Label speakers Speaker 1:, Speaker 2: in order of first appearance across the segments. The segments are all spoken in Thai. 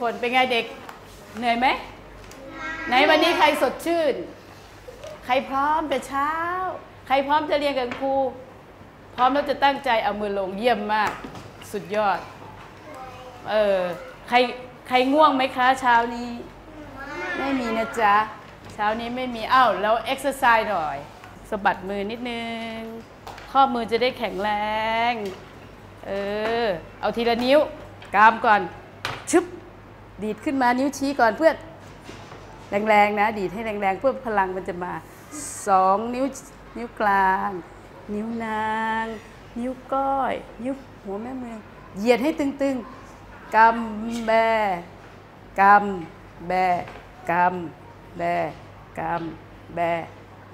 Speaker 1: คนเป็นไงเด็กเหนื่อยไหมไหนวันนี้ใครสดชื่น ใครพร้อมแต่เช้า ใครพร้อมจะเรียนกับครูพร้อมแล้วจะตั้งใจเอามือลงเยี่ยมมาก สุดยอดเออใครใครง่วงไหมคะเช้านี้ ไม่มีนะจ๊ะเช้านี้ไม่มีอ้าวแล้วเอ็กซ์ไซส์หน่อยสะบัดมือนิดนึง ข้อมือจะได้แข็งแรง เออ เอาทีละนิ้ว กามก่อน ดีดขึ้นมานิ้วชี้ก่อนเพื่อแรงๆนะ ดีดให้แรงๆ เพื่อพลังมันจะมาสองนิ้วนิ้วกลาง นิ้วนาง นิ้วก้อย นิ้วหัวแม่มือเหยียดให้ตึงๆกำแบกำแบกำแบกำแบ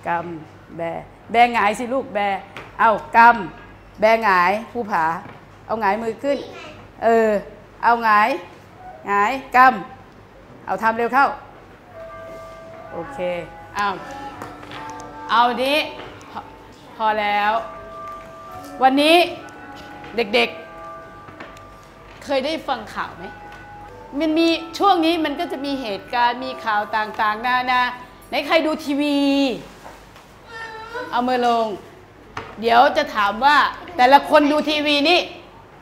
Speaker 1: กำแบแบหงายสิลูกแบเอากำแบหงายผู้ผา เอาหงายมือขึ้น เออ เอาหงาย หงายกำเอาทำเร็วเข้า โอเคเอาเอานี้พอพอแล้ว วันนี้เด็กๆ เคยได้ฟังข่าวไหมมันมีช่วงนี้มันก็จะมีเหตุการณ์มีข่าวต่างๆ นานาไหนใครดูทีวี เอามือลง เดี๋ยวจะถามว่าแต่ละคนดูทีวีนี่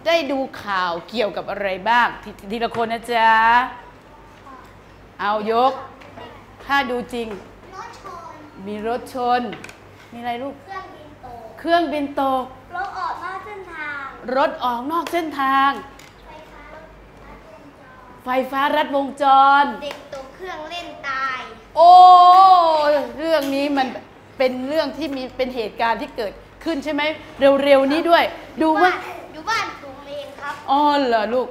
Speaker 1: ได้ดูข่าวเกี่ยวกับอะไรบ้างททีละคนนะจ๊ะ เอายก ถ้าดูจริง
Speaker 2: รถชน
Speaker 1: มีรถชน มีอะไรลูก
Speaker 2: เครื่องบินตก
Speaker 1: เครื่องบินตก
Speaker 2: รถออกนอกเส้นทาง
Speaker 1: รถออกนอกเส้นทาง
Speaker 2: ไฟฟ้าลัดวงจร
Speaker 1: ไฟฟ้ารัดวงจร
Speaker 2: เด็กตกเครื่องเล่นตาย
Speaker 1: โอ้ เรื่องนี้มันเป็นเรื่องที่มีเป็นเหตุการณ์ที่เกิดขึ้นใช่ไหม เร็วๆนี้ด้วย ดูว่า
Speaker 2: อยู่บ้านผมเอง ครับ
Speaker 1: อ๋อเหรอลูก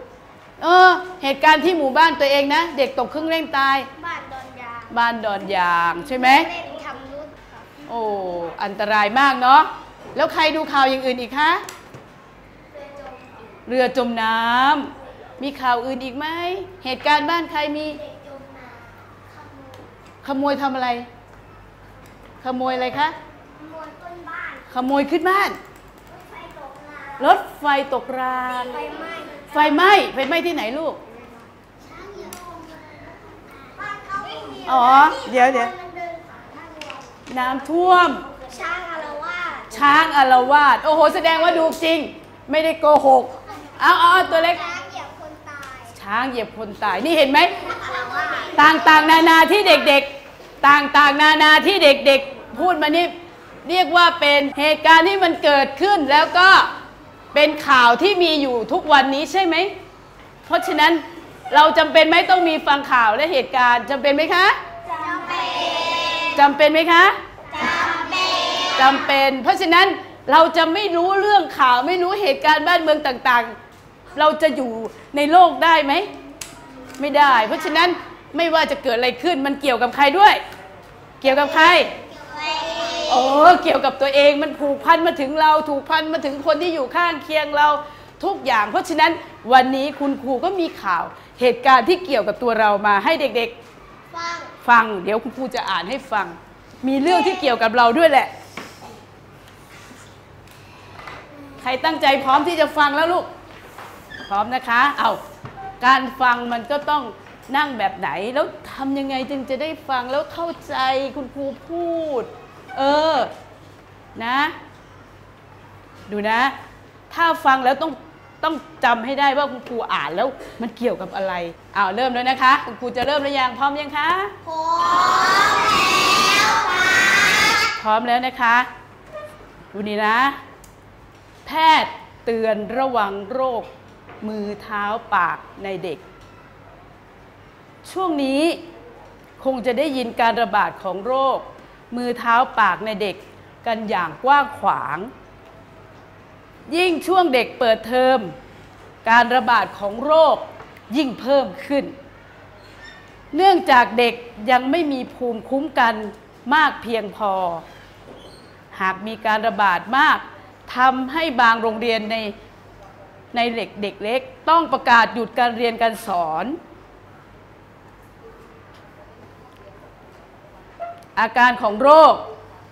Speaker 1: เออ เหตุการณ์ที่หมู่บ้านตัวเองนะ เด็กตกเครื่องเล่นตาย
Speaker 2: บ้านดอนยาง
Speaker 1: บ้านดอนยางใช่ไหม
Speaker 2: เล่นทำรุดครับ
Speaker 1: โอ้อันตรายมากเนาะแล้วใครดูข่าวอย่างอื่นอีกคะ
Speaker 2: เรือจม
Speaker 1: เรือจมน้ำมีข่าวอื่นอีกไหมเหตุการณ์บ้านใครมี
Speaker 2: เด็กจมน้ำขโมย
Speaker 1: ขโมยทำอะไร ขโมยอะไรคะ
Speaker 2: ขโมยต้นบ้าน
Speaker 1: ขโมยขึ้นบ้าน
Speaker 2: ไฟตกน้
Speaker 1: รถไฟตกรางำ
Speaker 2: ไฟไหม้
Speaker 1: ไฟไหม้ไฟไหม้ที่ไหนลูก
Speaker 2: ช้างอยู่บ้านเขาไม่มี
Speaker 1: อ๋อ เดี๋ยวเดี๋ยว
Speaker 2: มันเดินผ่านทางวัว
Speaker 1: น้ำท่วม
Speaker 2: ช้างอารวาส
Speaker 1: ช้างอารวาสโอ้โห แสดงว่าดูจริง ไม่ได้โกหก เอาเอาเอาตัวเล็ก
Speaker 2: ช้างเหยียบคนตาย
Speaker 1: ช้างเหยียบคนตาย นี่เห็นไหม
Speaker 2: อารวาส
Speaker 1: ต่างๆ นานาที่เด็กๆ ต่างๆ นานาที่เด็กๆ พูดมานี่เรียกว่าเป็นเหตุการณ์ที่มันเกิดขึ้นแล้วก็ เป็นข่าวที่มีอยู่ทุกวันนี้ใช่ไหม เพราะฉะนั้นเราจำเป็นไหมต้องมีฟังข่าวและเหตุการณ์จำเป็นไหมคะ
Speaker 2: จำเป็น
Speaker 1: จำเป็นไหมคะ
Speaker 2: จำเป็น
Speaker 1: จำเป็น เพราะฉะนั้นเราจะไม่รู้เรื่องข่าวไม่รู้เหตุการณ์บ้านเมืองต่างๆ เราจะอยู่ในโลกได้ไหม ไม่ได้ เพราะฉะนั้นไม่ว่าจะเกิดอะไรขึ้นมันเกี่ยวกับใครด้วย เกี่ยวกับใคร โอ้เกี่ยวกับตัวเองมันผูกพันมาถึงเราถูกพันมาถึงคนที่อยู่ข้างเคียงเราทุกอย่าง เพราะฉะนั้นวันนี้คุณครูก็มีข่าวเหตุการณ์ที่เกี่ยวกับตัวเรามาให้เด็ก
Speaker 2: ฟัง
Speaker 1: ๆฟัง เดี๋ยวคุณครูจะอ่านให้ฟัง มีเรื่องที่เกี่ยวกับเราด้วยแหละ ใครตั้งใจพร้อมที่จะฟังแล้วลูก พร้อมนะคะ เอาการฟังมันก็ต้องนั่งแบบไหน แล้วทำยังไงจึงจะได้ฟังแล้วเข้าใจคุณครูพูด เออ นะ ดูนะ ถ้าฟังแล้วต้องต้องจำให้ได้ว่าคุณครูอ่านแล้วมันเกี่ยวกับอะไรอ้าวเริ่มแล้วนะคะ คุณครูจะเริ่มแล้วยังพร้อมยังคะ
Speaker 2: พร้อมแล้วค่ะ
Speaker 1: พร้อมแล้วนะคะ ดูนี่นะ แพทย์เตือนระวังโรค มือเท้าปากในเด็ก ช่วงนี้คงจะได้ยินการระบาดของโรค มือเท้าปากในเด็กกันอย่างกว้างขวาง ยิ่งช่วงเด็กเปิดเทอม การระบาดของโรคยิ่งเพิ่มขึ้น เนื่องจากเด็กยังไม่มีภูมิคุ้มกันมากเพียงพอ หากมีการระบาดมากทำให้บางโรงเรียนในในเด็กเด็กเล็ก ต้องประกาศหยุดการเรียนการสอน อาการของโรค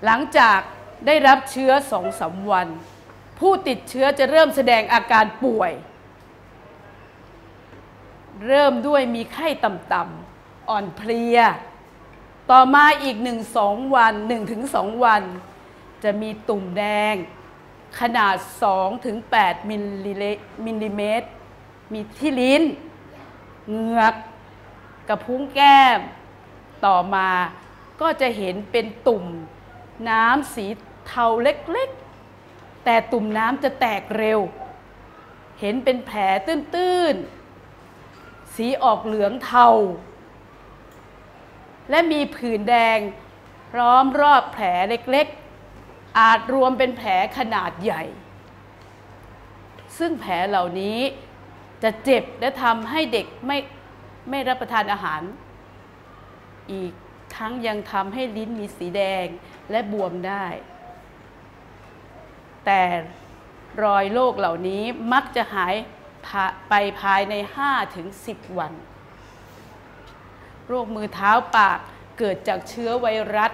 Speaker 1: หลังจากได้รับเชื้อสองสาวัน ผู้ติดเชื้อจะเริ่มแสดงอาการป่วย เริ่มด้วยมีไข้ต่ำๆอ่อนเพลีย ต่อมาอีกหนึ่งสองวันหนึ่งถึงสองวัน จะมีตุ่มแดง ขนาด2ถึง8มิลลิเมิลลิเมตร มีที่ลิ้น เหงือก กระพุ้งแก้ม ต่อมา ก็จะเห็นเป็นตุ่มน้ำสีเทาเล็กๆ แต่ตุ่มน้ำจะแตกเร็ว เห็นเป็นแผลตื้นๆ สีออกเหลืองเทา และมีผื่นแดงล้อมรอบแผลเล็กๆ อาจรวมเป็นแผลขนาดใหญ่ ซึ่งแผลเหล่านี้จะเจ็บและทำให้เด็กไม่ไม่รับประทานอาหารอีก ทั้งยังทำให้ลิ้นมีสีแดงและบวมได้ แต่รอยโรคเหล่านี้มักจะหายไปภายใน5-10 วัน โรคมือเท้าปากเกิดจากเชื้อไวรัส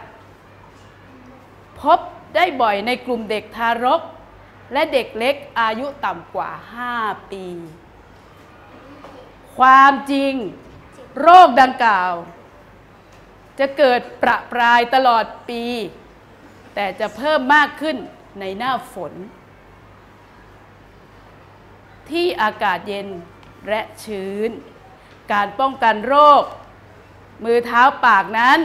Speaker 1: พบได้บ่อยในกลุ่มเด็กทารก และเด็กเล็กอายุต่ำกว่า 5 ปี ความจริง โรคดังกล่าว จะเกิดประปรายตลอดปี แต่จะเพิ่มมากขึ้นในหน้าฝน ที่อากาศเย็นและชื้น การป้องกันโรค มือเท้าปากนั้น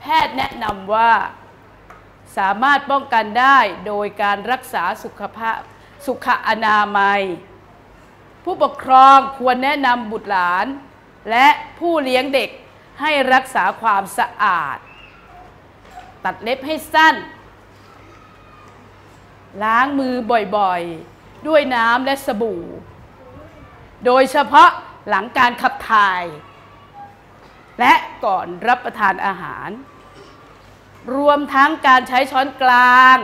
Speaker 1: แพทย์แนะนำว่าสามารถป้องกันได้โดยการรักษาสุขภาพสุขอนามัย ผู้ปกครองควรแนะนำบุตรหลาน และผู้เลี้ยงเด็ก ให้รักษาความสะอาด ตัดเล็บให้สั้น ล้างมือบ่อยๆ ด้วยน้ำและสบู่ โดยเฉพาะหลังการขับถ่าย และก่อนรับประทานอาหาร รวมทั้งการใช้ช้อนกลาง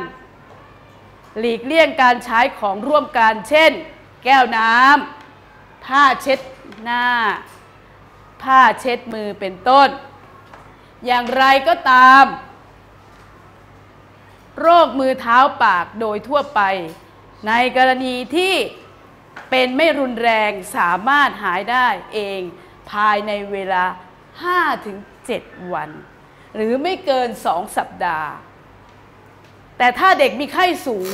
Speaker 1: หลีกเลี่ยงการใช้ของร่วมกันเช่น แก้วน้ำผ้าเช็ดหน้า ผ้าเช็ดมือเป็นต้น อย่างไรก็ตาม โรคมือเท้าปากโดยทั่วไป ในกรณีที่เป็นไม่รุนแรงสามารถหายได้เองภายในเวลา 5-7 วัน หรือไม่เกิน 2 สัปดาห์ แต่ถ้าเด็กมีไข้สูง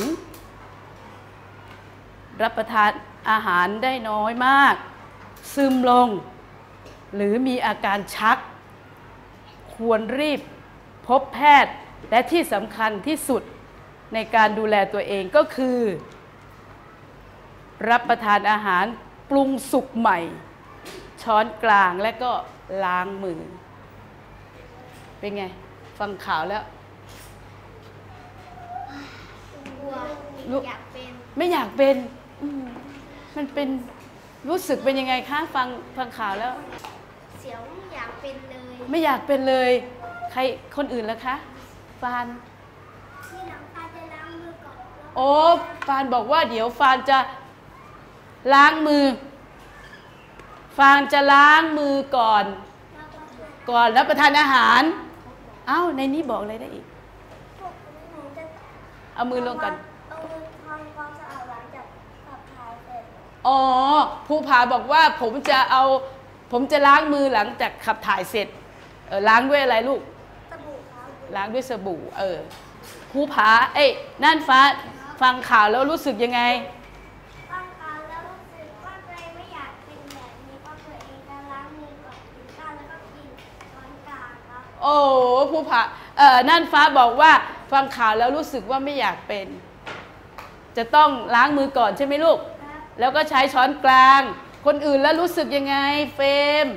Speaker 1: รับประทานอาหารได้น้อยมาก ซึมลง หรือมีอาการชัก ควรรีบพบแพทย์และที่สำคัญที่สุดในการดูแลตัวเองก็คือ รับประทานอาหารปรุงสุกใหม่ ช้อนกลางและก็ล้างมือ เป็นไง ฟังข่าวแล้ว
Speaker 2: กลัว
Speaker 1: ลูก
Speaker 2: อยากเป็น
Speaker 1: ไม่อยากเป็นอืมมันเป็นรู้สึกเป็นยังไงคะฟังฟังข่าวแล้ว
Speaker 2: เสียว อยากเป็นเลย
Speaker 1: ไม่อยากเป็นเลย ใครคนอื่นล่ะคะฟาน
Speaker 2: ที่น้ำตาจะล้างมือก่อนแล้ว
Speaker 1: โอ้ฟานบอกว่าเดี๋ยวฟานจะล้างมือ ฟานจะล้างมือก่อน
Speaker 2: แล้วก็ให้
Speaker 1: ก่อนรับประทานอาหาร เอ้าในนี้บอกอะไรได้อีก
Speaker 2: พวกหนูจะ
Speaker 1: เอามือลงกัน
Speaker 2: เอามือทำความสะอาดหลังจากขับถ่ายเสร็จ
Speaker 1: อ๋อภูผาบอกว่าผมจะเอา ผมจะล้างมือหลังจากขับถ่ายเสร็จเออล้างด้วยอะไรลูก
Speaker 2: สบู่ครับ
Speaker 1: ล้างด้วยสบู่ เออภูผา เอ้ยน่านฟ้าฟังข่าวแล้วรู้สึกยังไง
Speaker 2: บางครั้งแล้วรู้สึกว่าตัวเองไม่อยากเป็นแบบนี้เพราะตัวเองจะล้างมือก่อนกินข้าวแล้วก็กินช้อนกลางครับ
Speaker 1: โอ้ภูผา เออน่านฟ้าบอกว่าฟังข่าวแล้วรู้สึกว่าไม่อยากเป็น จะต้องล้างมือก่อนใช่ไหมลูก
Speaker 2: ครับ
Speaker 1: แล้วก็ใช้ช้อนกลาง คนอื่นแล้วรู้สึกยังไง เฟรม
Speaker 2: ไ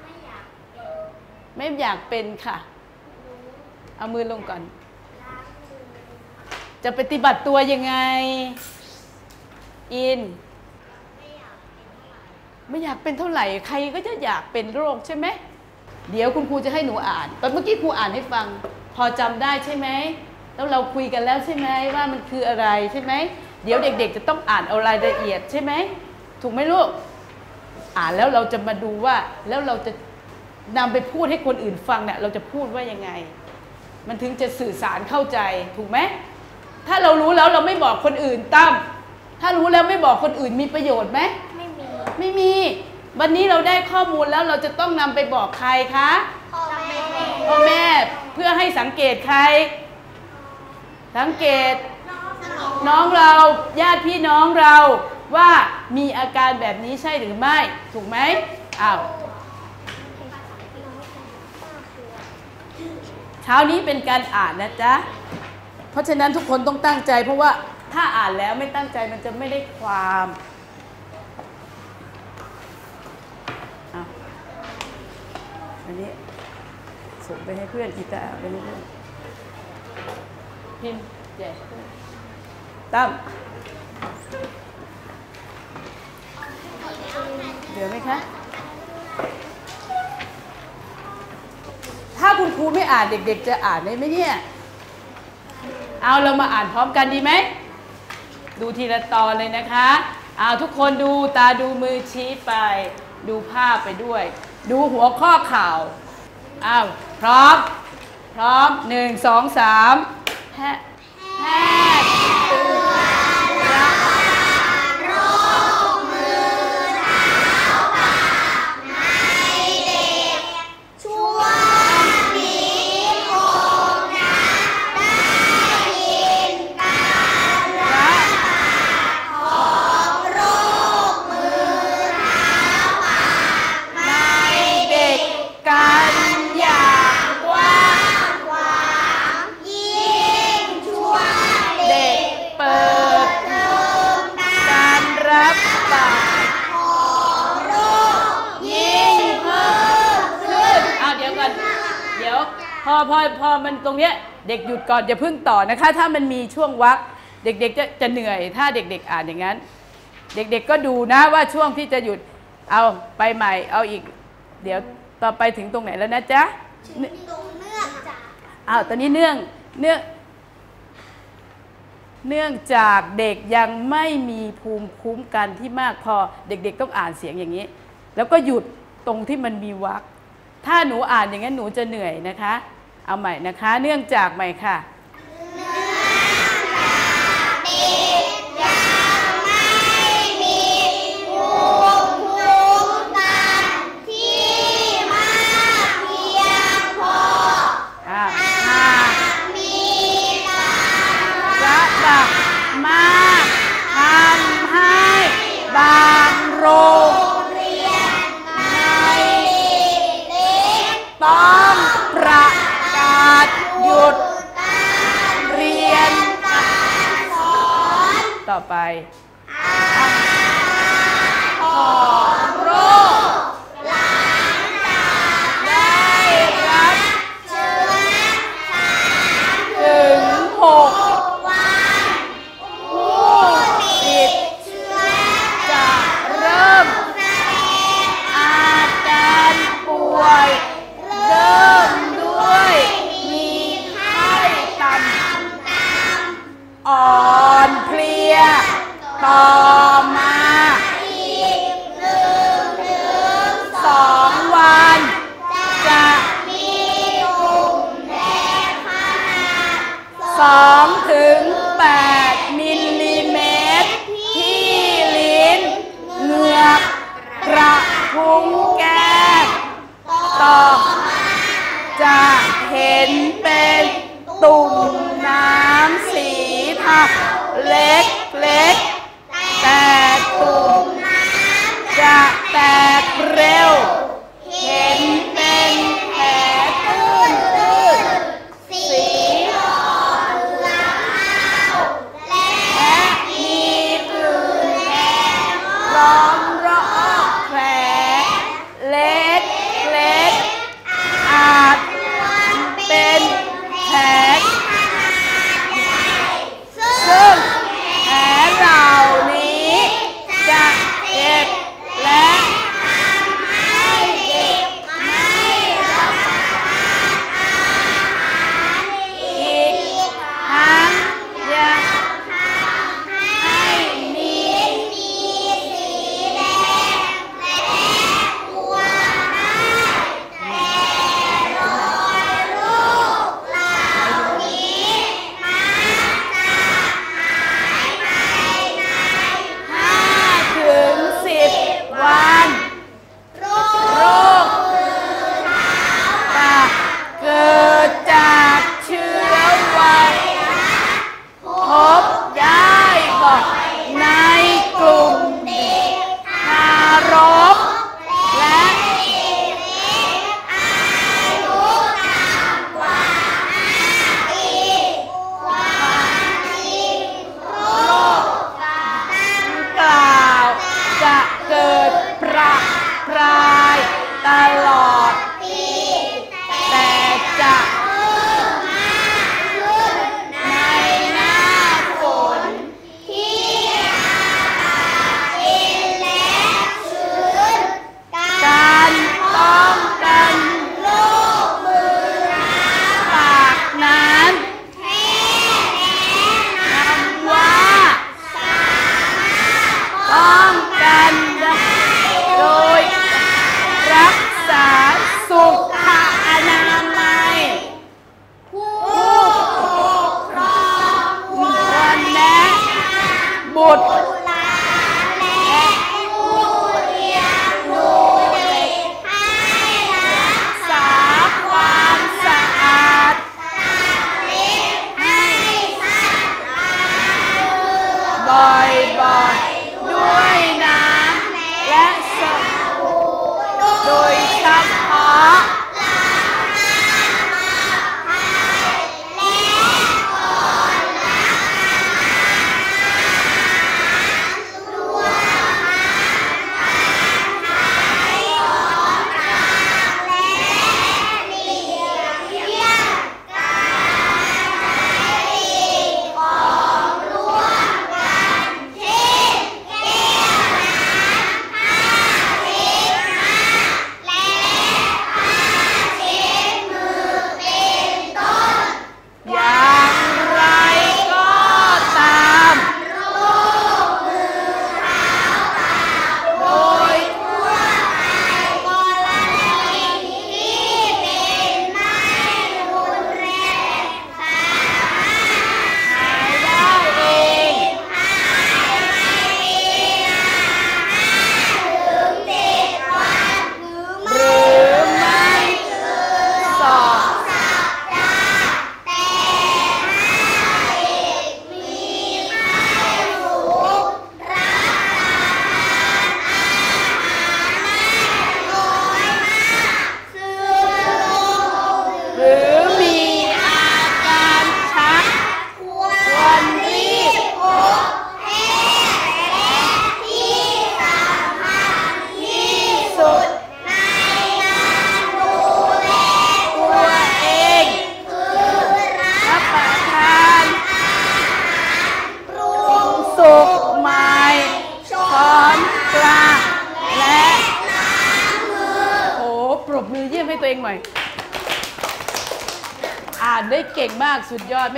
Speaker 2: ม่อยากเป็น
Speaker 1: ไม่อยากเป็นค่ะ
Speaker 2: รู้
Speaker 1: เอามือลงก่อน
Speaker 2: ล้างมือ
Speaker 1: จะปฏิบัติตัวยังไง อิน
Speaker 2: ไม่อยากเป็นเท่าไหร่
Speaker 1: ไม่อยากเป็นเท่าไหร่ ใครก็จะอยากเป็นโรคใช่ไหม เดี๋ยวคุณครูจะให้หนูอ่าน ตอนเมื่อกี้ครูอ่านให้ฟัง พอจำได้ใช่ไหม แล้วเราคุยกันแล้วใช่ไหมว่ามันคืออะไรใช่ไหม เดี๋ยวเด็ก ๆ จะต้องอ่านเอารายละเอียดใช่ไหมถูกไหมลูก อ่านแล้วเราจะมาดูว่า แล้วเราจะนำไปพูดให้คนอื่นฟังเนี่ยเราจะพูดว่ายังไง มันถึงจะสื่อสารเข้าใจถูกไหมถ้าเรารู้แล้วเราไม่บอกคนอื่นตั้มถ้ารู้แล้วไม่บอกคนอื่นมีประโยชน์ไหม
Speaker 2: ไม่มี
Speaker 1: ไม่มี วันนี้เราได้ข้อมูลแล้วเราจะต้องนำไปบอกใครคะ
Speaker 2: พ่อแม่
Speaker 1: พ่อแม่เพื่อให้สังเกตใคร สังเกต น้องเราญาติพี่น้องเราว่ามีอาการแบบนี้ใช่หรือไม่ ถูกไหมอ้าวเช้านี้เป็นการอ่านนะจ๊ะ เพราะฉะนั้นทุกคนต้องตั้งใจ เพราะว่าถ้าอ่านแล้วไม่ตั้งใจมันจะไม่ได้ความอันนี้ส่งไปให้เพื่อนกีตาร์ไปให้เพื่อนพิมพ์ใหญ่ ตั้มเดี๋ยวไหมคะ ถ้าคุณครูไม่อ่านเด็ก ๆ จะอ่านได้ไหมเนี่ย เอาเรามาอ่านพร้อมกันดีไหม ดูทีละตอนเลยนะคะเอาทุกคนดูตาดูมือชี้ไป ดูภาพไปด้วย ดูหัวข้อข่าวอ้าวพร้อม พร้อมหนึ่งสองสามแพทย์ พอ
Speaker 2: พ
Speaker 1: อพอมันตรงเนี้ยเด็กหยุดก่อนอย่าเพิ่งต่อนะคะ ถ้ามันมีช่วงวักเด็กๆจะจะเหนื่อย ถ้าเด็ก ๆ อ่านอย่างนั้น เด็กๆก็ดูนะว่าช่วงที่จะหยุดเอาไปใหม่ เอาอีก เดี๋ยวต่อไปถึงตรงไหนแล้วนะจ๊ะ
Speaker 2: ถึงตรงเนื้อกจาก
Speaker 1: อ้าวตอนนี้เนื่องเนื่องเนื่องจากเด็กยังไม่มีภูมิคุ้มกันที่มากพอเด็กๆต้องอ่านเสียงอย่างนี้ แล้วก็หยุดตรงที่มันมีวรรคถ้าหนูอ่านอย่างนั้นหนูจะเหนื่อยนะคะ เอาใหม่นะคะ เนื่องจากใหม่ค่ะ ต่อไป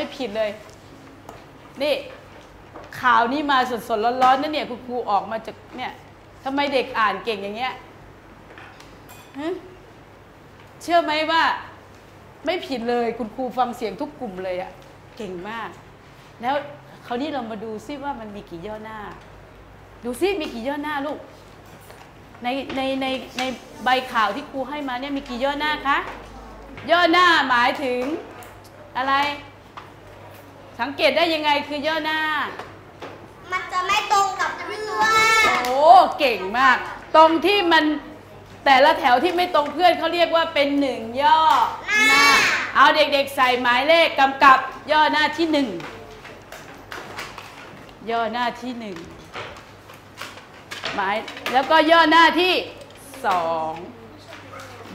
Speaker 1: ไม่ผิดเลย นี่ข่าวนี้มาสดๆร้อนๆนั่นเนี่ยคุณครูออกมาจากเนี่ยทำไมเด็กอ่านเก่งอย่างเงี้ยเชื่อไหมว่า ไม่ผิดเลยคุณครูฟังเสียงทุกกลุ่มเลยอะเก่งมาก แล้วคราวนี้เรามาดูซิว่ามันมีกี่ย่อหน้า ดูซิมีกี่ย่อหน้าลูก ในในในในใบข่าวที่ครูให้มาเนี่ยมีกี่ย่อหน้าคะย่อหน้าหมายถึงอะไร สังเกตได้ยังไงคือย่อหน้า
Speaker 2: มันจะไม่ตรงกับเพื่อน
Speaker 1: โอ้เก่งมาก ตรงที่มันแต่ละแถวที่ไม่ตรงเพื่อนเขาเรียกว่าเป็นหนึ่งย่อหน้า เอาเด็กๆใส่หมายเลขกำกับย่อหน้าที่หนึ่งย่อหน้าที่หนึ่งหมายแล้วก็ย่อหน้าที่สอง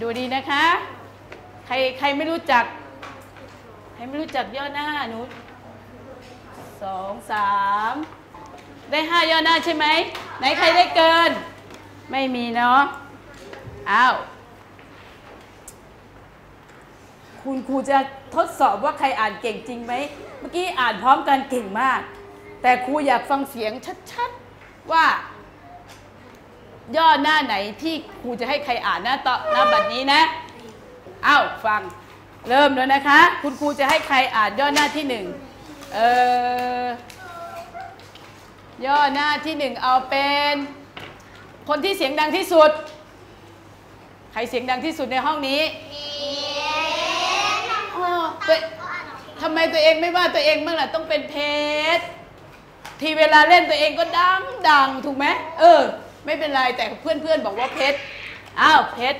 Speaker 1: ดูดีนะคะ ใครใครไม่รู้จัก ใครไม่รู้จักย่อหน้าหนู สองสามได้ห้าย่อหน้าใช่ไหมไหนใครได้เกิน ไม่มีเนาะอ้าวคุณครูจะทดสอบว่าใครอ่านเก่งจริงไหมเมื่อกี้อ่านพร้อมกันเก่งมาก แต่ครูอยากฟังเสียงชัดๆว่า ย่อหน้าไหนที่ครูจะให้ใครอ่านหน้าต่อหน้าบัดนี้นะอ้าวฟังเริ่มแล้วนะคะ คุณครูจะให้ใครอ่านย่อหน้าที่หนึ่ง เออย่อหน้าที่หนึ่งเอาเป็น คนที่เสียงดังที่สุด ใครเสียงดังที่สุดในห้องนี้อ้าวตัวทำไมตัวเองไม่ว่าตัวเองบ้างล่ะต้องเป็นเพชรทีเวลาเล่นตัวเองก็ดังดังถูกไหมเออ ไม่เป็นไรแต่เพื่อนเพื่อนๆบอกว่าเพชรอ้าวเพชร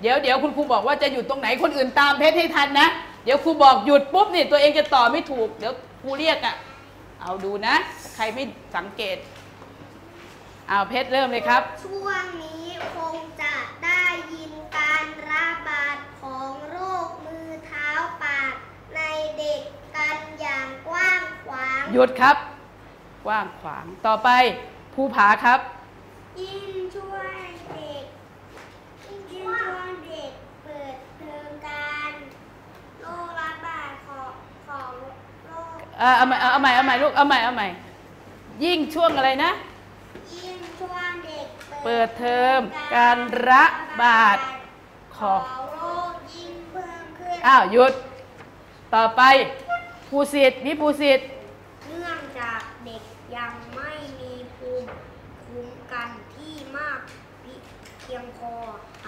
Speaker 1: เดี๋ยวเดี๋ยวคุณครูบอกว่าจะหยุดตรงไหนคนอื่นตามเพชรให้ทันนะ เดี๋ยวครูบอกหยุดปุ๊บนี่ตัวเองจะต่อไม่ถูก เดี๋ยวครูเรียกอะ่ะ เอาดูนะ ใครไม่สังเกต เอาเพชรเริ่มเลยครับ
Speaker 2: ช่วงนี้คงจะได้ยินการระบาดของโรคมือเท้าปากในเด็กกันอย่างกว้างขวาง
Speaker 1: หยุดครับ กว้างขวาง ต่อไปภูผาครับ
Speaker 2: ยิ่งช่วยเด็กยิ่งช่วยเด็กเปิดเทอมการโรคระบาดของของโรค
Speaker 1: เออเอาใหม่เอาใหม่เอาใหม่ลูกเอาใหม่เอาใหม่ยิ่งช่วงอะไรนะ
Speaker 2: ยิ่งช่วยเด็ก
Speaker 1: เปิดเทอมการระบาดข
Speaker 2: ข
Speaker 1: อ
Speaker 2: องโรคยิ่งเพิ่มขึ้น
Speaker 1: อ้าวหยุด ต่อไปภูสิทธิ์นี่ภูสิทธิ์
Speaker 2: เนื่องจากเด็กยังไม่มีภูมิคุ้มกันที่มากเพียงพอ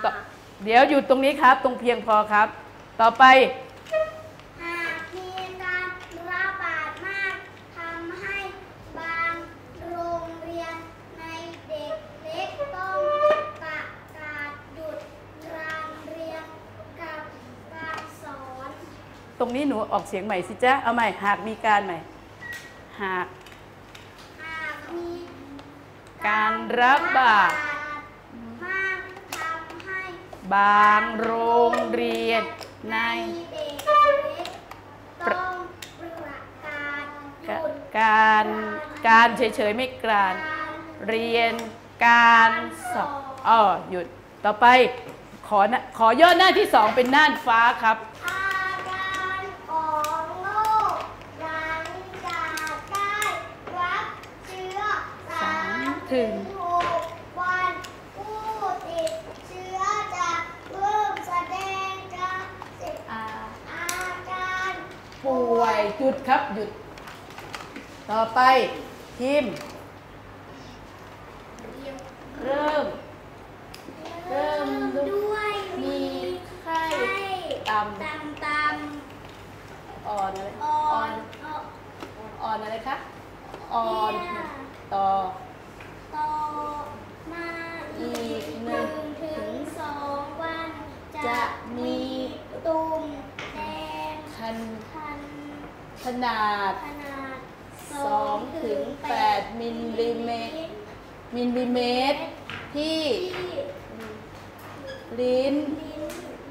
Speaker 1: ต่อเดี๋ยวหยุดตรงนี้ครับ ตรงเพียงพอครับ ต่อไป
Speaker 2: ตร
Speaker 1: งนี้หนูออกเสียงใหม่สิจ๊ะ เอาใหม่ หากมีการใหม่ หาก
Speaker 2: หากมี
Speaker 1: การระบาด
Speaker 2: มากทำให้
Speaker 1: บางโรงเรียนใน
Speaker 2: กเล็กต้องประกาศ
Speaker 1: การการเฉยๆไม่กรานเรียนการสอบอ๋อหยุดต่อไปขอขอย่อหน้าที่สองเป็นน่านฟ้าครับ
Speaker 2: อาการของโรคหลังจากได้รับเชื้อสาม ถึงหกวันผู้ติดเชื้อจะเริ่มแสดงการสิอาการ
Speaker 1: ป่วยหยุดครับหยุด ต่อไปทีมเริ่ม เริ่ม
Speaker 2: ด้วย
Speaker 1: มีไข้
Speaker 2: ไข้
Speaker 1: ต่ำ
Speaker 2: ต่ำ
Speaker 1: อ่อนอะไร
Speaker 2: อ่อนอ่อน
Speaker 1: อะไรคะอ่อนต่อ
Speaker 2: มาอีกหนึ่งถึงสองวัน จะมีตุ่มแดง
Speaker 1: คัน
Speaker 2: คัน
Speaker 1: ขนาด
Speaker 2: ขนาด
Speaker 1: 2ถึง8มิลลิเมตร มิลลิเมตร ที่ลิ้น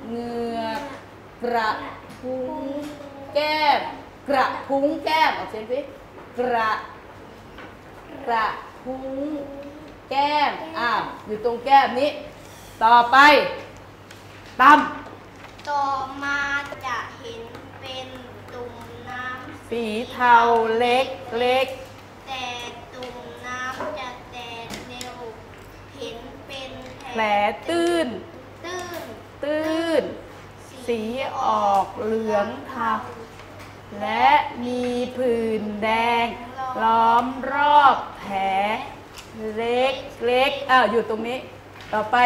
Speaker 1: เหงือกกระพุ้งแก้มกระพุ้งแก้มออกเสียงสิกระกระพุ้งแก้มอะอยู่ตรงแก้มนี้ ต่อไปตั้ม
Speaker 2: ต่อมาจะเห
Speaker 1: สีเทาเล็กเล็กำ
Speaker 2: แต่ตุ่มน้ำจะแตกเร็วเห็นเป็น
Speaker 1: แผลตื้น
Speaker 2: ตื้น
Speaker 1: ตื้น สีออกเหลืองเทาและมีผื่นแดง ล้อมรอบแผลเล็กเล็กอ้าวอยู่ตรงนี้ ต่อไป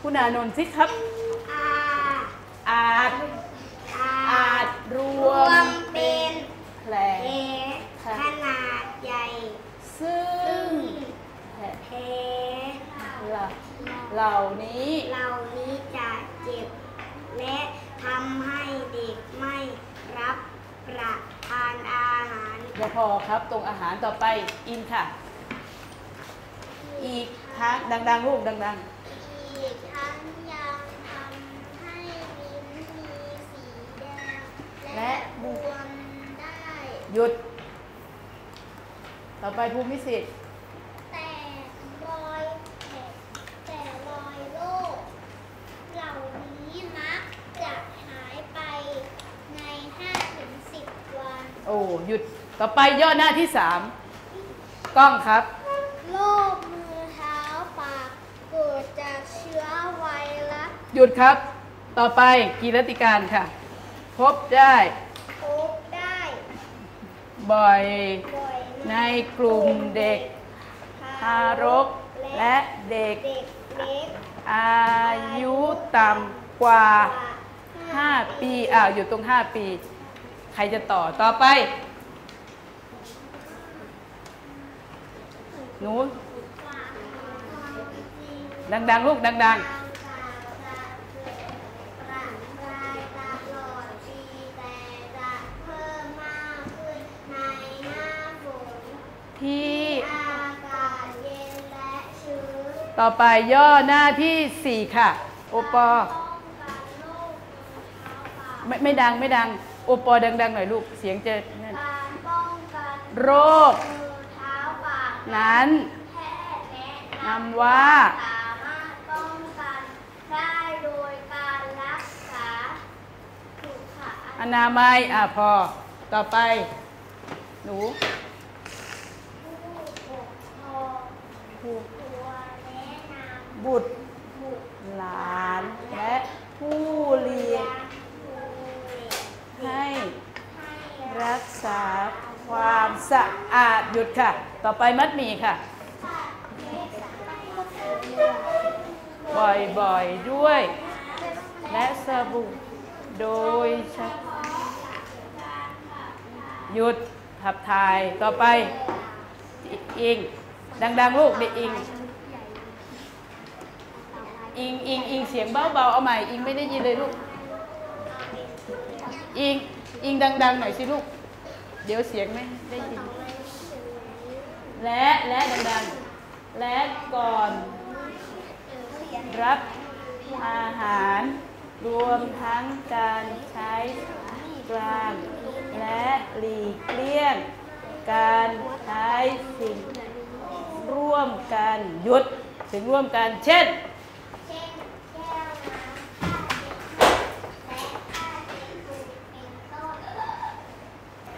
Speaker 1: คุณอานนท์สิครับ
Speaker 2: อา
Speaker 1: อาจ
Speaker 2: อา
Speaker 1: อาจร
Speaker 2: ร
Speaker 1: ว
Speaker 2: ว
Speaker 1: ม
Speaker 2: มเป็น
Speaker 1: แผล
Speaker 2: แผลขนาดใหญ่
Speaker 1: ซึ่ง
Speaker 2: แผล
Speaker 1: แผลเหล่านี้
Speaker 2: เหล่านี้จะเจ็บ และทำให้เด็กไม่รับประทานอาหาร
Speaker 1: อย่าพอครับตรงอาหารต่อไปอินค่ะ อีกทั้งดังๆลูกดัง
Speaker 2: อีกทั้งยังทำให้ลิ้นมีสีแดงและบวมได้
Speaker 1: ๆ หยุด ต่อไปภูมิสิทธิ์
Speaker 2: แต่รอยแผลแต่รอยโรคเหล่านี้มักจะหายไปใน5-10 วัน
Speaker 1: โอ้หยุด ต่อไปย่อหน้าที่สามกล้องครับ
Speaker 2: โรคมือเท้าปากเกิดจากเชื้อไวรัส
Speaker 1: หยุดครับ ต่อไปกีรติการค่ะ พบได้
Speaker 2: พบได้
Speaker 1: บ่อย
Speaker 2: บ่อย
Speaker 1: ในกลุ่มเด็กทารกและเด็ก
Speaker 2: เด็กเล็ก
Speaker 1: อายุต่ำกว่า
Speaker 2: กว่า
Speaker 1: 5 ปี อ้าว อยู่ตรง 5 ปี ใครจะต่อต่อไป หนู ดัง ๆ ลูก ดัง
Speaker 2: การจะประปรายตลอดปีแต่จะเพิ่มมากขึ้นในหน้าฝน
Speaker 1: ๆ ที่ ต่อไปย่อหน้าที่ 4 ค่ะ โอปอไม่ไม่ดังไม่ดัง โอปอดัง ๆ หน่อยลูก เสียงจะนั่นโรค นั้น
Speaker 2: นำ
Speaker 1: ว่า
Speaker 2: สามารถป้องกันได้โดยการรักษาอ
Speaker 1: อนามัย อะพอ ต่อไป หนู
Speaker 2: ผู้ปกครองตัวแนะนำ
Speaker 1: บุตร
Speaker 2: บุตร
Speaker 1: หลานและผู้เลี้ยงให้รักษาความสะอาดหยุดค่ะ ต่อไปมัดหมีค่ะ บ่อยๆด้วย และสบู่โดยหยุดขับถ่ายต่อไปอิง ดังๆ ลูกเด็กอิง อิงอิงอิงเสียงเบาๆ เอาใหม่ อิงไม่ได้ยินเลยลูก อิงอิงดัง ๆ หน่อยสิลูก เดี๋ยวเสียงไม่ได้ยิน และและดังๆ และก่อน รับอาหาร รวมทั้งการใช้กลาง และหลีกเลี่ยง การใช้สิ่ง ร่วมกันหยุดถึงร่วมกันเช่น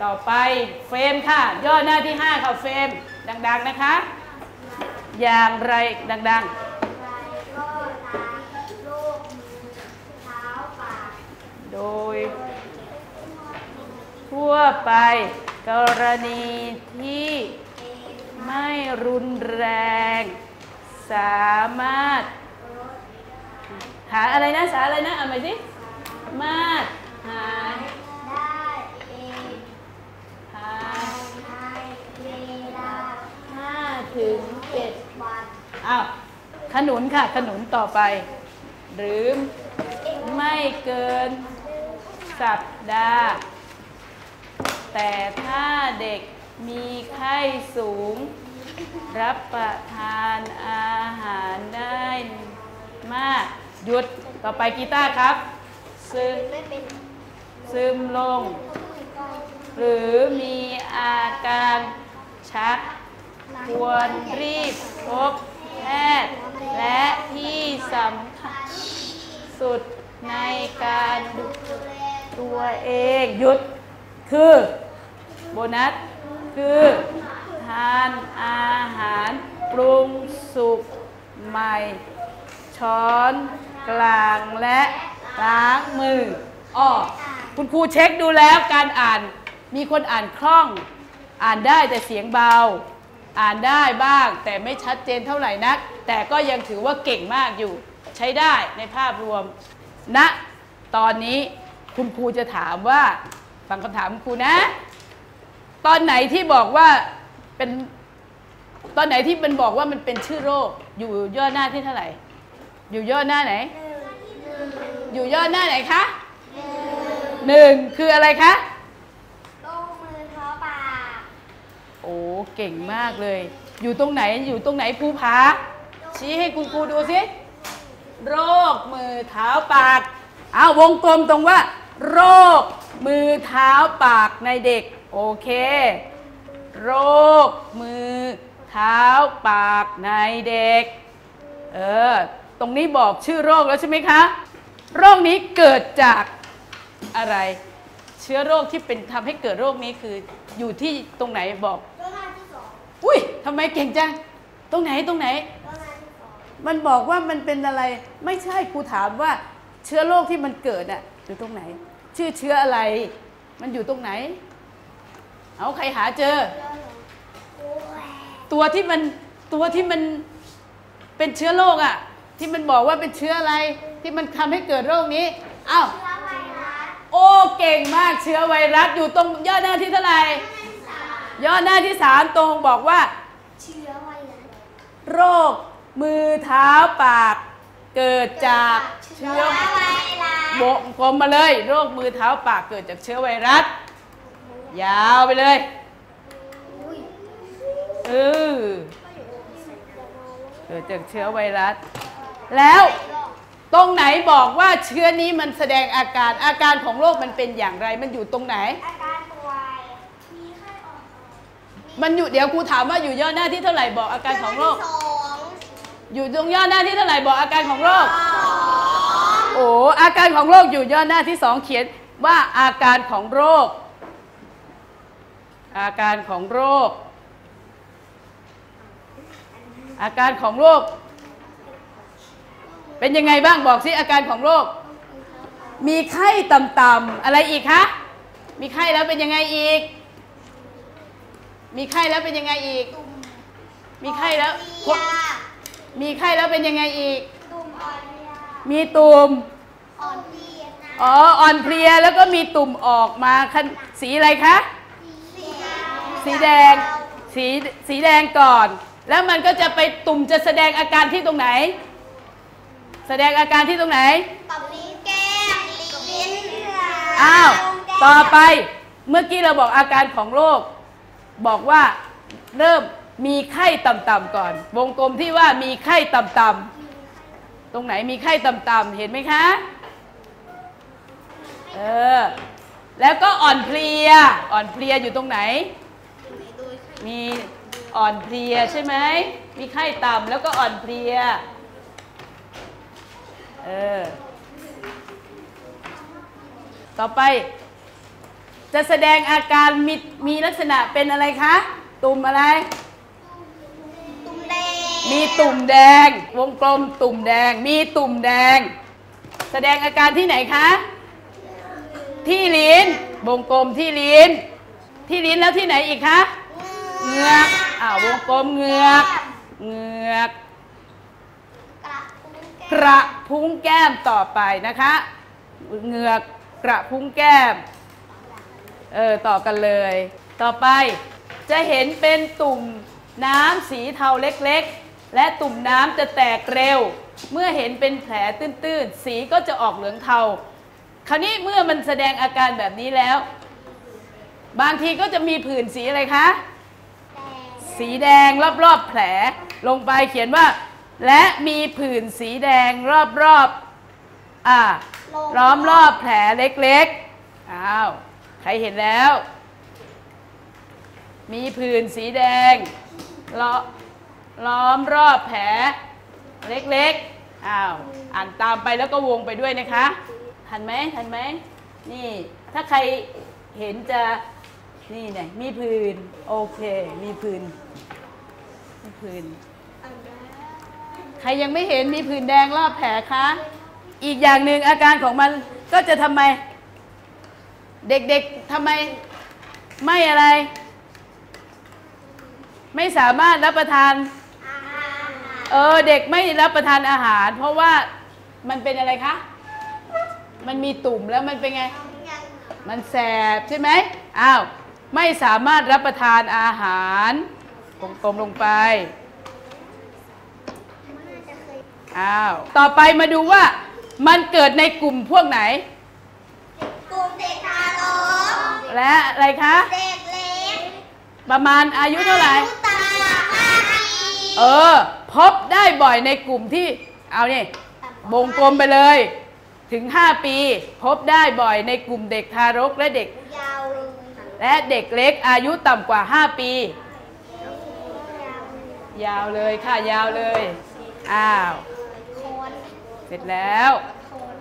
Speaker 2: ต่
Speaker 1: อไปเฟรมค่ะ ย่อหน้าที่ 5 ค่ะเฟรมดัง ๆ นะคะ อย่างไรดัง
Speaker 2: ไรก็ล้างโรคมือเท้าปาก
Speaker 1: ๆโดย ทั่วไปกรณีที่ ไม่รุนแรง สามารถ หาอะไรนะสาอะไรนะเอาม่สิมาดหาย
Speaker 2: ได้เอง
Speaker 1: หาย
Speaker 2: ในเวลา
Speaker 1: ห้าถึงเจ็ด
Speaker 2: วัน
Speaker 1: อ้าวขนุนค่ะ ขนุนต่อไป หรือไม่เกินสัปดาห์แต่ถ้าเด็ก มีไข้สูง รับประทานอาหารได้มาก หยุดต่อไปกีตาร์ครับ ซึมซึมลง หรือมีอาการชัก ควรรีบพบแพทย์ และที่สำคัญสุดในการดูตัวเองหยุดคือ โบนัส คือ ทานอาหารปรุงสุกใหม่ ช้อนกลางและล้างมืออ้อคุณครูเช็คดูแล้วการอ่านมีคนอ่านคล่อง อ่านได้แต่เสียงเบา อ่านได้บ้าง แต่ไม่ชัดเจนเท่าไหร่นัก แต่ก็ยังถือว่าเก่งมากอยู่ ใช้ได้ในภาพรวมณนะตอนนี้คุณครูจะถามว่า ฟังคำถามคุณครูนะ ตอนไหนที่บอกว่าเป็นตอนไหนที่มันบอกว่ามันเป็นชื่อโรค อยู่ย่อหน้าที่เท่าไหร่ อยู่ย่อหน้าไหน อยู่ย่อหน้าไหนคะหนึ่งคืออะไรคะ
Speaker 2: ลงมือเท้าปาก
Speaker 1: โอ้เก่งมากเลย อยู่ตรงไหนอยู่ตรงไหนภูผาชี้ให้คุณครูดูสิโรคมือเท้าปากเอาวงกลมตรงว่า โรคมือเท้าปากในเด็ก โอเค โรค มือ เท้า ปาก ในเด็ก เออ ตรงนี้บอกชื่อโรคแล้วใช่ไหมคะ โรคนี้เกิดจากอะไร เชื้อโรคที่เป็นทำให้เกิดโรคนี้คืออยู่ที่ตรงไหนบอก
Speaker 2: ตัวหน้าที่สอง
Speaker 1: อุ้ยทำไมเก่งจัง ตรงไหนตรงไหน
Speaker 2: ตัวหน้าที่สอง
Speaker 1: มันบอกว่ามันเป็นอะไร ไม่ใช่ครูถามว่าเชื้อโรคที่มันเกิดอะอยู่ตรงไหน ชื่อเชื้ออะไร มันอยู่ตรงไหน เอาใครหาเจอ
Speaker 2: โอ้ย
Speaker 1: ตัวที่มันตัวที่มันเป็นเชื้อโรคอะที่มันบอกว่าเป็นเชื้ออะไรที่มันทำให้เกิดโรคนี้อ้าว
Speaker 2: เชื้อไวรัส
Speaker 1: โอ้เก่งมากเชื้อไวรัสอยู่ตรงย่อหน้าที่เท่าไหร่
Speaker 2: สาม
Speaker 1: ย่อหน้าที่สามตรงบอกว่า
Speaker 2: เชื้อไวรัส
Speaker 1: โรคมือเท้าปากเกิดจากเชื้อ
Speaker 2: ไวรัส
Speaker 1: โบกกลมมาเลย โรคมือเท้าปากเกิดจากเชื้อไวรัส ยาวไปเลย
Speaker 2: อุ้ย
Speaker 1: เออเกิดจากเชื้อไวรัส แล้วตรงไหนบอกว่าเชื้อนี้มันแสดงอาการอาการของโรคมันเป็นอย่างไร มันอยู่ตรงไหน
Speaker 2: อาการป่วยมีไข้ออก
Speaker 1: มันอยู่เดี๋ยวครูถามว่าอยู่ย่อหน้าที่เท่าไหร่บอกอาการของโรค
Speaker 2: สอง
Speaker 1: อยู่ตรงย่อหน้าที่เท่าไหร่บอกอาการของโรค
Speaker 2: สอง
Speaker 1: โอ้อาการของโรคอยู่ย่อหน้าที่สองเขียนว่าอาการของโรค อาการของโรค อาการของโรค เป็นยังไงบ้างบอกสิอาการของโรค มีไข้ต่ำๆอะไรอีกคะ มีไข้แล้วเป็นยังไงอีก มีไข้แล้วเป็นยังไงอีก มีไข้แล้ว
Speaker 2: เลีย
Speaker 1: มีไข้แล้วเป็นยังไงอีก
Speaker 2: ตุ่มอ่อนเลีย
Speaker 1: มีตุ่ม
Speaker 2: อ่อนเพลียนะ
Speaker 1: อ๋ออ่อนเพลียแล้วก็มีตุ่มออกมาคันสีอะไรคะ
Speaker 2: สี
Speaker 1: สีแดงสีสีแดงก่อน แล้วมันก็จะไปตุ่มจะแสดงอาการที่ตรงไหน แสดงอาการที่ตรงไหน
Speaker 2: กับลิ้นแก้มลิ้น
Speaker 1: อ้าวต่อไปเมื่อกี้เราบอกอาการของโรคบอกว่าเริ่มมีไข้ต่ำๆก่อน วงกลมที่ว่ามีไข้ต่ำๆตรงไหนมีไข้ต่ำๆเห็นไหมคะเออแล้วก็อ่อนเพลียอ่อนเพลียอยู่ตรงไหน มีอ่อนเพลียใช่ไหม มีไข้ต่ำแล้วก็อ่อนเพลีย เออ ต่อไป จะแสดงอาการมีมีลักษณะเป็นอะไรคะ ตุ่มอะไร
Speaker 2: ตุ่มแดง
Speaker 1: มีตุ่มแดง วงกลมตุ่มแดง มีตุ่มแดง แสดงอาการที่ไหนคะ ที่ลิ้น วงกลมที่ลิ้น ที่ลิ้นแล้วที่ไหนอีกคะ เงือกอ่าวงกลมเงือกเงือก
Speaker 2: กระพุ้งแก้ม
Speaker 1: ต่อไปนะคะเงือกกระพุ้งแก้มเออต่อกันเลย ต่อไปจะเห็นเป็นตุ่มน้ำสีเทาเล็กๆ และตุ่มน้ำจะแตกเร็ว เมื่อเห็นเป็นแผลตื้นๆ สีก็จะออกเหลืองเทา คราวนี้เมื่อมันแสดงอาการแบบนี้แล้ว บางทีก็จะมีผื่นสีอะไรคะ สีแดงรอบๆแผล ลงไปเขียนว่า และมีผื่นสีแดงรอบๆอ่าล้อมรอบแผลเล็กๆอ้าวใครเห็นแล้ว มีผื่นสีแดงล้อล้อมรอบแผลเล็กๆอ้าวอ่านตามไปแล้วก็วงไปด้วยนะคะ
Speaker 2: ล
Speaker 1: ทันไหมทันไหมนี่ถ้าใครเห็นจะนี่เนี่ยมีผื่นโอเค มีผื่นมี ผื่นใครยังไม่เห็นมีผื่นแดงรอบแผลคะ อีกอย่างหนึ่งอาการของมันก็จะทำไม เด็กๆทำไมไม่อะไร ไม่สามารถรับประทานเออเด็กไม่รับประทานอาหาร เพราะว่ามันเป็นอะไรคะ มันมีตุ่มแล้วมันเป็นไง มันแสบใช่ไหมอ้าวไม่สามารถรับประทานอาหาร กลมๆลงไป
Speaker 2: น่าจะเคย
Speaker 1: อ้าว ต่อไปมาดูว่ามันเกิดในกลุ่มพวกไหน
Speaker 2: กลุ่มเด็กทารก
Speaker 1: และอะไรคะ
Speaker 2: เด็กเล็ก
Speaker 1: ประมาณอายุเท่าไหร่
Speaker 2: อายุต่ำกว่าห้าปี
Speaker 1: เออ พบได้บ่อยในกลุ่มที่ เอาเนี่ยวงกลมไปเลย ถึง 5 ปี พบได้บ่อยในกลุ่มเด็กทารกและเด็ก
Speaker 2: ยาวเลย
Speaker 1: และเด็กเล็กอายุต่ำกว่า 5 ปี
Speaker 2: ยาวเลย
Speaker 1: ยาวเลยค่ะยาวเลย อ้าว
Speaker 2: โคน
Speaker 1: เสร็จแล้ว
Speaker 2: โคน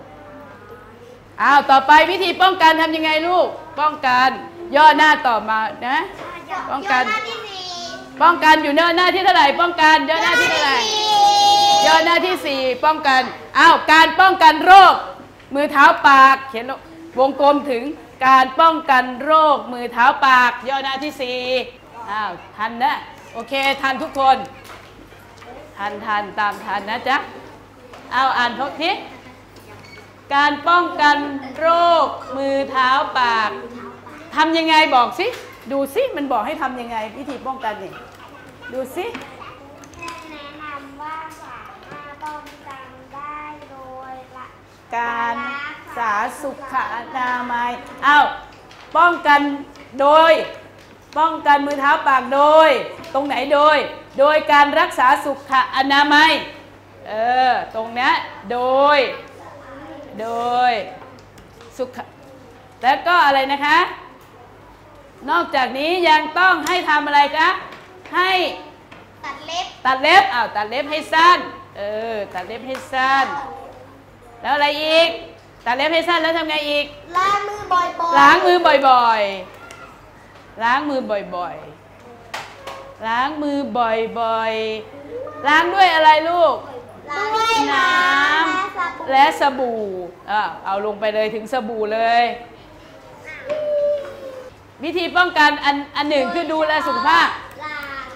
Speaker 1: อ้าว ต่อไปวิธีป้องกันทำยังไงลูก ป้องกัน ย่อหน้าต่อมานะ ป้องกัน
Speaker 2: ยอดหน้าที่สี่
Speaker 1: ป้องกันอยู่ย่อหน้าที่เท่าไหร่ ป้องกันย่อหน้าที่เท่าไหร่ ย่อหน้าที่สี่ป้องกัน อ้าว การป้องกันโรค มือเท้าปาก เขียนวงกลมถึงการป้องกันโรค มือเท้าปาก ย่อหน้าที่สี่อ้าว ทันนะ โอเคทันทุกคนทันทันตามทันนะจ๊ะเอาอ่านพบทีการป้องกันโรคมือเท้าปากทำยังไงบอกสิดูสิมันบอกให้ทำยังไงวิธีป้องกันเนี่ยดูสิ
Speaker 2: แนะนำว่าสามารถป้องกันได้โดยละ
Speaker 1: การสาสุขอนามัยอ้าวป้องกันโดย ป้องกันมือเท้าปากโดย ตรงไหนโดย โดยการรักษาสุขอนามัยเออตรงเนี้ยโดย โดยสุขแล้วก็อะไรนะคะ นอกจากนี้ยังต้องให้ทำอะไรคะให้
Speaker 2: ตัดเล็บ
Speaker 1: ตัดเล็บอ้าวตัดเล็บให้สั้นเออตัดเล็บให้สั้น แล้วอะไรอีกตัดเล็บให้สั้นแล้วทำไงอีก
Speaker 2: ล้างมือบ่อยๆ
Speaker 1: ล้างมือบ่อยๆ ล้างมือบ่อยๆ ล้างมือบ่อยๆ ล้างด้วยอะไรลูก
Speaker 2: ด้วย
Speaker 1: น้
Speaker 2: น้ำำ
Speaker 1: และสบู่อะเอาลงไปเลยถึงสบู่เลย วิธีป้องกันอันอันหนึ่งคือดูแลสุขภาพ
Speaker 2: ล้าง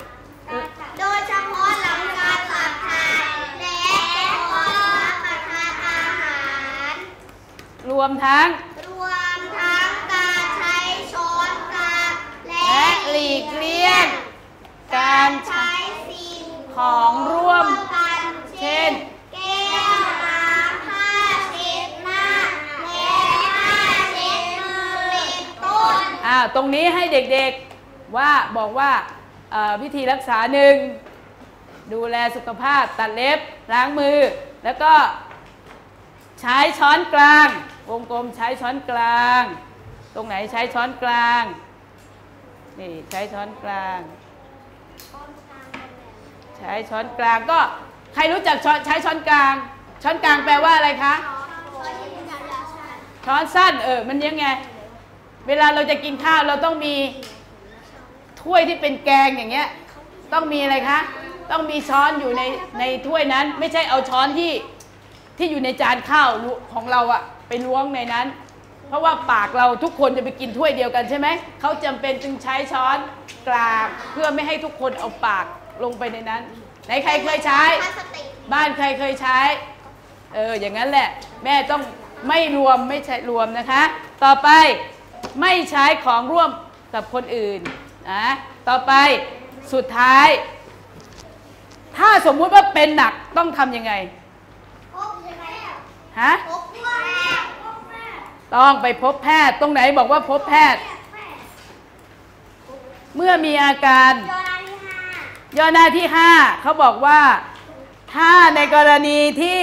Speaker 2: โดยเฉพาะหลังการขับถ่ายและก่อนรับประทานอาหาร
Speaker 1: รวมทั้ง
Speaker 2: รวมทั้งการใช้ช้อนกลาง และ
Speaker 1: หลีกเลี่ยง การใช้
Speaker 2: สิ่ง
Speaker 1: ของร่วม
Speaker 2: กัน
Speaker 1: เช่น
Speaker 2: แก้วน้ำผ้าเช็ดหน้าและผ้าเช็ดมือเป็นต้น
Speaker 1: อ่าตรงนี้ให้เด็กๆว่าบอกว่าวิธีรักษาหนึ่งดูแลสุขภาพตัดเล็บล้างมือ แล้วก็ใช้ช้อนกลาง วงกลมใช้ช้อนกลาง ตรงไหนใช้ช้อนกลาง นี่ใช้ช้อนกลาง ใช้ช้อนกลางก็ใครรู้จักช้อนใช้ช้อนกลาง ช้อนกลางแปลว่าอะไรคะ ช้อนสั้นเออ มันยังไง เวลาเราจะกินข้าวเราต้องมีถ้วยที่เป็นแกงอย่างเงี้ย ต้องมีอะไรคะ ต้องมีช้อนอยู่ในในถ้วยนั้น ไม่ใช่เอาช้อนที่ที่อยู่ในจานข้าวของเราอะไปล้วงในนั้น เพราะว่าปากเราทุกคนจะไปกินถ้วยเดียวกันใช่ไหม เขาจำเป็นจึงใช้ช้อนกลางเพื่อไม่ให้ทุกคนเอาปากลงไปในนั้น ไหนใครเคยใช้
Speaker 2: พลาสติก
Speaker 1: บ้านใครเคยใช้ เออ อย่างนั้นแหละ แม่ต้องไม่รวมไม่ใช่รวมนะคะ ต่อไปไม่ใช้ของร่วมกับคนอื่นนะต่อไปสุดท้าย ถ้าสมมุติว่าเป็นหนักต้องทำยังไง
Speaker 2: พบใช่ไหม
Speaker 1: ฮะ ต้องไปพบแพทย์ตรงไหนบอกว่าพบแพทย์ เมื่อมีอาการ
Speaker 2: ยอดที่ห้า
Speaker 1: ย่อหน้าที่5เขาบอกว่า ถ้าในกรณีที่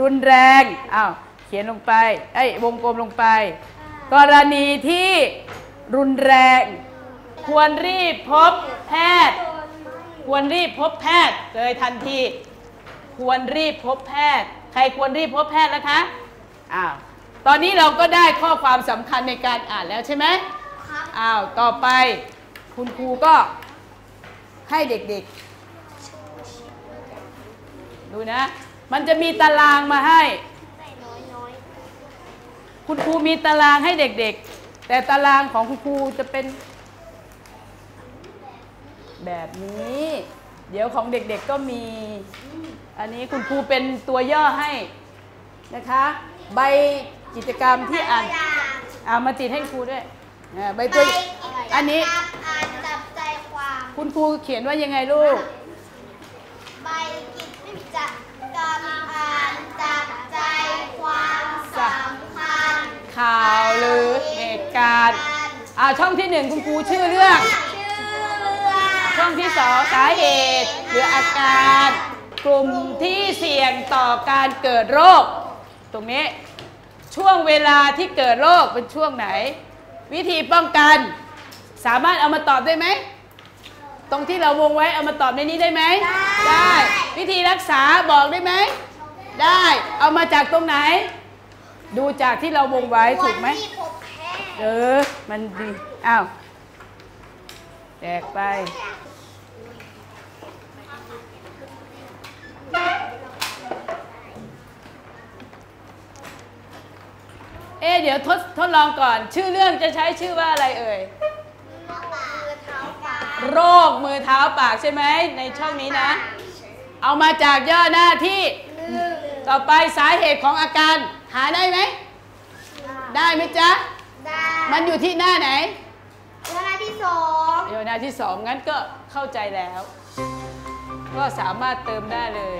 Speaker 1: รุนแรงอ้าวเขียนลงไปไอ้วงกลมลงไป กรณีที่รุนแรง ควรรีบพบแพทย์ ควรรีบพบแพทย์เลยทันที ควรรีบพบแพทย์ ใครควรรีบพบแพทย์แล้วคะอ้าว ตอนนี้เราก็ได้ข้อความสำคัญในการอ่านแล้วใช่ไหม
Speaker 2: ครับ
Speaker 1: อ้าวต่อไปคุณครูก็ให้เด็กๆ ดูนะ มันจะมีตารางมาให้
Speaker 2: ได้น้อยน้อย
Speaker 1: คุณครูมีตารางให้เด็กๆ แต่ตารางของคุณครูจะเป็น แบบนี้ เดี๋ยวของเด็กๆก็มี อันนี้คุณครูเป็นตัวย่อให้นะคะ ใบ กิจกรรมที่อ่านเอามาติดให้ครูด้วยอ่าใบ
Speaker 2: ไป
Speaker 1: ตัว
Speaker 2: กิจ
Speaker 1: อันนี้
Speaker 2: กรรมอ่านจับใจความ
Speaker 1: คุณครูเขียนว่ายังไงลูก
Speaker 2: ใบกิจกรรมอ่านจับใจความสำคัญ
Speaker 1: ข่าวหรือเหตุการณ์อ่าช่องที่หนึ่งคุณครูชื่อเรื่อง
Speaker 2: ชื่อเรื่อง
Speaker 1: ช่องที่สองสาเหตุ หรืออาการ กลุ่มที่เสี่ยงต่อการเกิดโรค ตรงนี้ ช่วงเวลาที่เกิดโรคเป็นช่วงไหน วิธีป้องกัน สามารถเอามาตอบได้ไหม ตรงที่เราวงไว้เอามาตอบในนี้ได้ไหมได้ วิธีรักษาบอกได้ไหม ได้ เอามาจากตรงไหน ดูจากที่เราวงไว้ถูกไหม
Speaker 2: วันที่พบแพทย์
Speaker 1: เออ มันดีอ้าวแจกไป เอ๊ะเดี๋ยวทดทดลองก่อน ชื่อเรื่องจะใช้ชื่อว่าอะไรเอ่ย
Speaker 2: มือเท้าปาก
Speaker 1: โรคมือเท้าปากใช่ไหมในช่องนี้นะ เอามาจากย่อหน้าที่
Speaker 2: หนึ่ง
Speaker 1: ต่อไปสาเหตุของอาการหาได้ไหม ได้ไหมจ๊ะ
Speaker 2: ได้
Speaker 1: มันอยู่ที่หน้าไหน
Speaker 2: เวลาที่สอง
Speaker 1: เดี๋ยวหน้าที่สองงั้นก็เข้าใจแล้ว ก็สามารถเติมได้เลย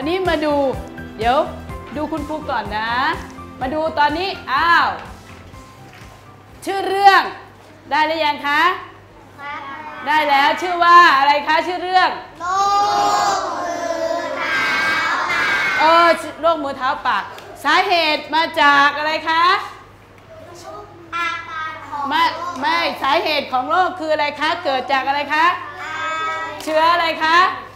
Speaker 1: าวคราวนี้มาดู เดี๋ยวดูคุณครูก่อนนะ มาดูตอนนี้ อ้าว ชื่อเรื่องได้หรือยังคะ
Speaker 2: ครับ
Speaker 1: ได้แล้วชื่อว่าอะไรคะชื่อเรื่อง
Speaker 2: โลกมือเท้า
Speaker 1: เออโรคมือเท้าปากสาเหตุมาจากอะไรคะ
Speaker 2: อาการของ
Speaker 1: ไม่
Speaker 2: โรค
Speaker 1: ไม่สาเหตุของโรคคืออะไรคะ เกิดจากอะไรคะ
Speaker 2: อา
Speaker 1: เชื้ออะไรคะ
Speaker 2: เชื้อไวรัส
Speaker 1: ส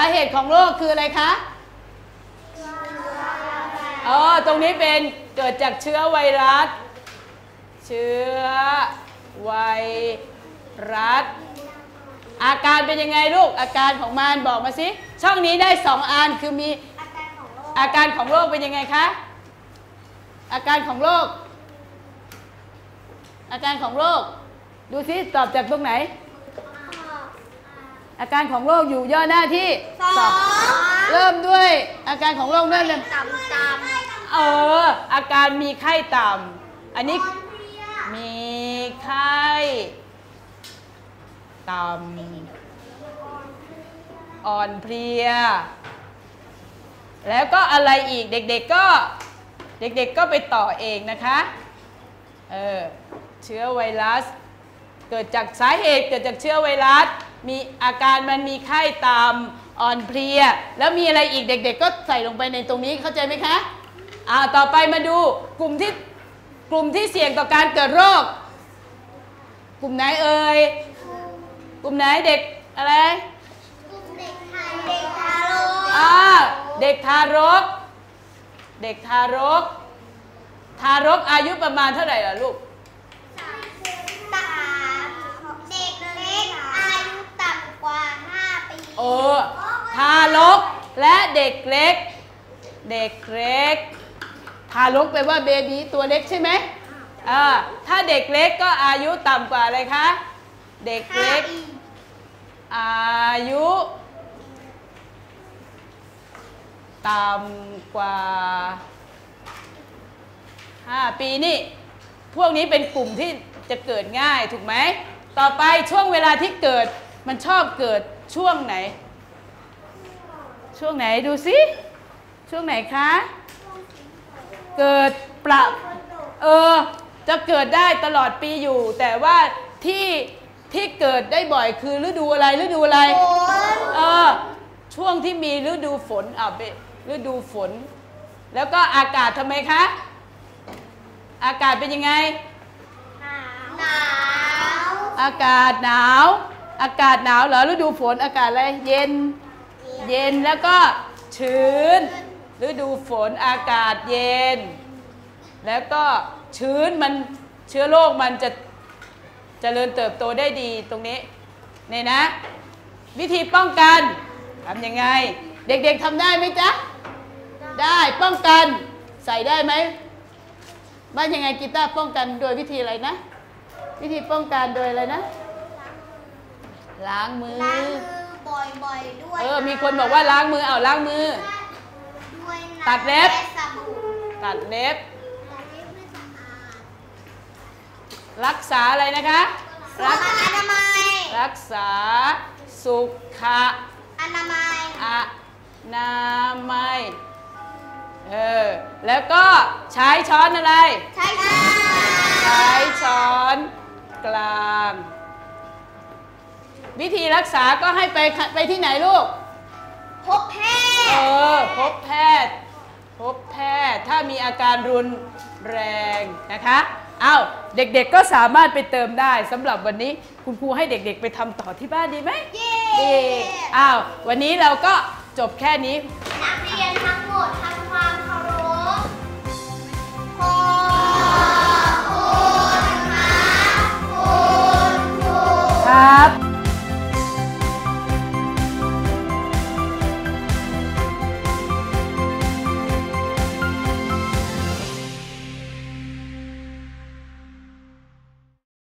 Speaker 1: าเหตุของโรคคืออะไรคะ
Speaker 2: เชื้อ
Speaker 1: อ๋อตรงนี้เป็นเกิดจากเชื้อไวรัส เชื้อไวรัส อาการเป็นยังไงลูก อาการของมันบอกมาสิ ช่องนี้ได้สองอันคือมี
Speaker 2: อาการของโรค
Speaker 1: อาการของโรคเป็นยังไงคะ อาการของโรค อาการของโรค ดูสิตอบจากตรงไหน อาการของโรคอยู่ย่อหน้าที่
Speaker 2: สอง
Speaker 1: เริ่มด้วยอาการของโรคเริ่มเลย
Speaker 2: ต่ำต่
Speaker 1: เออ อาการมีไข้ต่ำอันำนี้
Speaker 2: อ่อนเพลีย
Speaker 1: มีไข้ต่ำอ่อนเพลีย แล้วก็อะไรอีกเด็กๆก็เด็กๆก็ไปต่อเองนะคะเออเชื้อไวรัส เกิดจากสาเหตุเกิดจากเชื้อไวรัส มีอาการมันมีไข้ต่ำอ่อนเพลีย แล้วมีอะไรอีกเด็ก ๆ ก็ใส่ลงไปในตรงนี้เข้าใจไหมคะอ่าต่อไปมาดูกลุ่มที่กลุ่มที่เสี่ยงต่อการเกิดโรค กลุ่มไหนเอ่ยกลุ่มไหนเด็กอะไร
Speaker 2: กลุ่มเด็กทารเด็กทารก
Speaker 1: อ่าเด็กทารก เด็กทารก ทารกอายุประมาณเท่าไหร่ล่ะลูก
Speaker 2: สามสามเด็กเล็กอายุต่ำกว่า 5 ปี
Speaker 1: เออ ทารกและเด็กเล็ก เด็กเล็ก ทารกแปลว่าเบบีตัวเล็กใช่ไหมอ่าถ้าเด็กเล็กก็อายุต่ำกว่าอะไรคะ เด็กเล็ก อายุ ต่ำกว่า5ปีนี่ พวกนี้เป็นกลุ่มที่จะเกิดง่ายถูกไหม ต่อไปช่วงเวลาที่เกิดมันชอบเกิด ช่วงไหน ช่วงไหนดูสิช่วงไหนคะ เกิดประเออจะเกิดได้ตลอดปีอยู่ แต่ว่าที่ที่เกิดได้บ่อยคือฤดูอะไรฤดูอะไร
Speaker 2: ฝน
Speaker 1: เออช่วงที่มีฤดูฝนอะเป็นฤดูฝน แล้วก็อากาศทำไมคะ อากาศเป็นยังไง
Speaker 2: หนาว
Speaker 1: อากาศหนาว อากาศหนาวเหรอฤดูฝนอากาศอะไรเย็น เย็นแล้วก็ชื้นฤดูฝนอากาศเย็น แล้วก็ชื้นมันเชื้อโรคมันจะเจริญเติบโตได้ดีตรงนี้นี่นะ วิธีป้องกันทำยังไง เด็กๆทำได้ไหมจ๊ะ ได้ป้องกันใส่ได้ไหมบ้านยังไงกีตาร์ป้องกันโดยวิธีอะไรนะ วิธีป้องกันโดยอะไรนะ ล้างมือ
Speaker 2: ล้างมือบ่อยๆด้วย
Speaker 1: เออ มีคนบอกว่าล้างมือเอาล้างมือ
Speaker 2: ด้วยน้ำ
Speaker 1: ตัดเล็บ
Speaker 2: และสบู่
Speaker 1: ตัดเล็บ
Speaker 2: ตัดเล็บให้สะอาด
Speaker 1: รักษาอะไรนะคะ
Speaker 2: สุ
Speaker 1: รั
Speaker 2: ขอนามัย
Speaker 1: รักษา สุข
Speaker 2: อนามัย
Speaker 1: อนามัยเออ แล้วก็ใช้ช้อนอะไร
Speaker 2: ใช่ค่ะ
Speaker 1: ใช้ช้อนกลาง วิธีรักษาก็ให้ไปไปที่ไหนลูก
Speaker 2: พบแพทย์ เอ
Speaker 1: อ พบแพทย์ พบแพทย์ ถ้ามีอาการรุนแรงนะคะเอา้าเด็กๆก็สามารถไปเติมได้สำหรับวันนี้คุณครูให้เด็กๆ ไปทำต่อที่บ้านดีไหม
Speaker 2: เย้
Speaker 1: อ้าววันนี้เราก็จบแค่นี้
Speaker 2: นักเรียนทั้งหมดทำความเคารพขอบคุณคร
Speaker 1: ับ